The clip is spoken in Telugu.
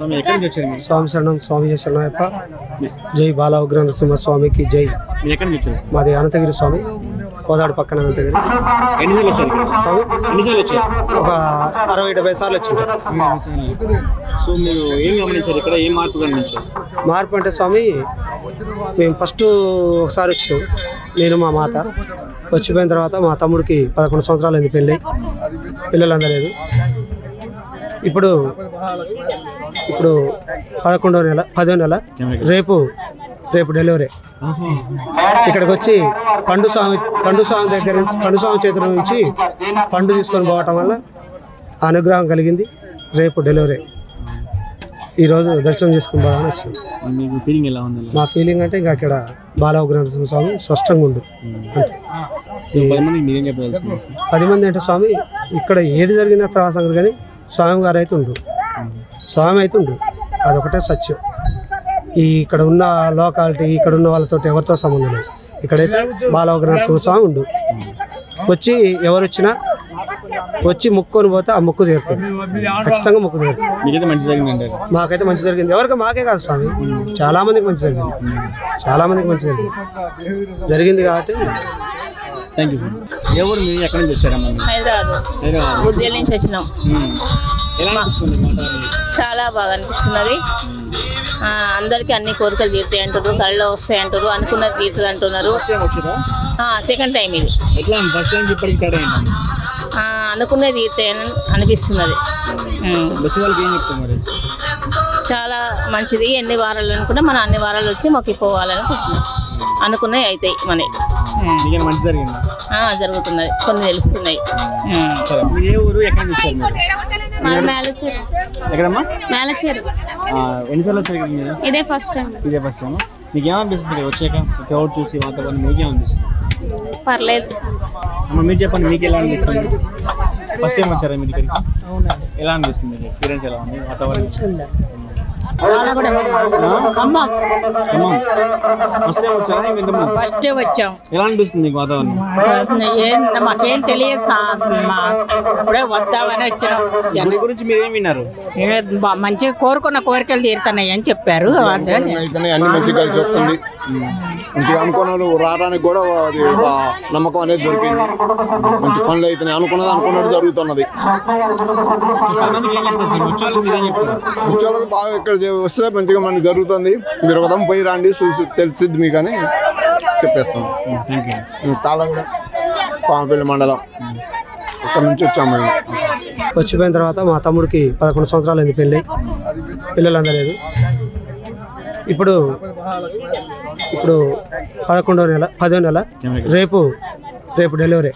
స్వామి శరణం స్వామి శరణయ్యప్ప. జై బాల ఉగ్ర నరసింహ స్వామికి జై? మాది అనంతగిరి స్వామి కోదాడు పక్కన అనంతగిరి? స్వామి? ఒక అరవై డెబ్బై సార్లు వచ్చింటారు సో మీరు ఏం గమనించారు ఇక్కడ? ఏం మార్పు గమనించారు? మార్పు అంటే స్వామి మేము ఫస్ట్ ఒకసారి వచ్చినాం. నేను మా మాత. వచ్చిపోయిన తర్వాత మా తమ్ముడికి పదకొండు సంవత్సరాలు అయింది పెళ్ళి. పిల్లలు అందలేదు ఇప్పుడు ఇప్పుడు పదకొండో నెల పదో నెల రేపు రేపు డెలివరీ. ఇక్కడికి వచ్చి పండు స్వామి పండు స్వామి దగ్గర నుంచి పండు స్వామి చేతుల నుంచి పండు తీసుకొని పోవటం వల్ల అనుగ్రహం కలిగింది. రేపు డెలివరీ. ఈరోజు దర్శనం చేసుకుని పోదామని వచ్చింది మీకు ఫీలింగ్ ఎలా ఉంది మా ఫీలింగ్ అంటే ఇంకా ఇక్కడ బాలవగ్రహ స్వామి స్పష్టంగా ఉండు. అంతే. పది మంది అంటే స్వామి ఇక్కడ ఏది జరిగినా తర్వాత సంగతి కానీ స్వామి గారు అయితే ఉండు స్వామి అయితే ఉండు అదొకటే సత్యం. ఈ ఇక్కడ ఉన్న లోకాలిటీ ఇక్కడ ఉన్న వాళ్ళతో ఎవరితో సంబంధం లేదు. ఇక్కడైతే బాలవగ్రహ స్వామి ఉండు వచ్చి ఎవరు వచ్చినా వచ్చి ముక్కొని పోతే ఆ ముక్కు తీరుతుంది. ఖచ్చితంగా ముక్కు తీరుతుంది. మీకైతే మంచి జరిగింది అంటారు మాకైతే మంచి జరిగింది. ఎవరికి మాకే కాదు స్వామి. చాలా మందికి మంచి జరిగింది. చాలా మందికి మంచి జరిగింది. జరిగింది కాబట్టి థ్యాంక్ యూ మీరు ఎక్కడి నుంచి వచ్చారమ్మా మీరు? హైదరాబాద్. హైదరాబాద్. నుంచి వచ్చినాం. మ్మ్. ఎలా అనిపిస్తుంది వాతావరణం? చూసి? చాలా బాగా అనిపిస్తున్నది. ఆ, అందరికీ అన్ని కోరికలు తీరుతాయి అంటారు కళ్ళు వస్తాయి అంటారు అనుకున్నది తీరుతుంది అంటున్నారు ఫస్ట్ టైం వచ్చారా సెకండ్ టైం ఇది. ఎట్లా ఫస్ట్ టైం ఇప్పటికి తేడా ఏంటండి ఆ, అనుకున్నది తీరుతాయి అని అనిపిస్తున్నది. ఉమ్. వచ్చే వాళ్ళకి ఏం చెప్తాం మరి? చాలా మంచిది. ఎన్ని వారాలు అనుకుంటే మనం అన్ని వారాలు వచ్చి మొక్కిపోవాలనుకుంటున్నాం అనుకున్నవి అవుతాయి మనకి ఉమ్. మీకేమైనా మంచి జరిగిందా? ఆ, జరుగుతున్నది. కొన్ని తెలుస్తున్నాయి. ఉమ్. సరే మీరు ఏ ఊరు ఎక్కడి నుంచి వచ్చారు మీరు? మేలచేరు. ఎక్కడమ్మా? మేలచేరు. ఆ, ఎన్నిసార్లు వచ్చారు మీరు? ఇదే ఫస్ట్ టైం. ఇదే ఫస్ట్ టైం. మీకు ఏమనిపిస్తుంది ఇక్కడ వచ్చాక? క్రౌడ్ చూసి వాతావరణం మీకు ఏమనిపిస్తుంది పర్లేదు. అమ్మ మీరు చెప్పండి మీకు ఎలా అనిపిస్తుంది? ఫస్ట్ టైం వచ్చారా మీరు ఇక్కడికి? ఎలా అనిపిస్తుంది? ఎక్స్పీరియన్స్ ఎలా ఉంది? వాతావరణం? ఖమ్మం ఫస్ట్ టైం వచ్చారా? ఇంక ఇంతకుముందు? ఫస్ట్ వచ్చాం. ఎలా అనిపిస్తుంది వాతావరణం? ఏం మాకేం తెలియదు మా ఇప్పుడే వద్దామని వచ్చినాం. గుడి గురించి మీరు ఏం విన్నారు? ఏ బా- మంచిగా కోరుకున్న కోరికలు తీరుతున్నాయి అని చెప్పారు. అదే అయితేనే అన్ని మంచిగా కలిసి వస్తుంది. మంచిగా అనుకున్న వాళ్ళు రావడానికి కూడా అది ఒక నమ్మకం అనేది దొరికింది. మంచి పనులు అయితేనే అనుకున్నది అనుకున్నట్టు జరుగుతున్నది. చాలా మందికి ఏం చెప్తారు సార్? వచ్చే వాళ్ళకి మీరు ఏం చెప్తారు? ఉద్యోగాలు బాగా ఇక్కడ వస్తే మంచిగా మనకి జరుగుతుంది. మీరు ఒకదం పోయి రండి చూసి తెలిసిద్ది మీకు అని చెప్పేస్తాం తాళగూడ పామపల్లి మండలం. ఇక్కడ నుంచి వచ్చాము మేము. వచ్చిపోయిన తర్వాత మా తమ్ముడికి పదకొండు సంవత్సరాలు అయింది పెళ్ళి. పిల్లలు అందలేదు ఇప్పుడు ఇప్పుడు పదకొండో నెల పదో నెల రేపు రేపు డెలివరీ.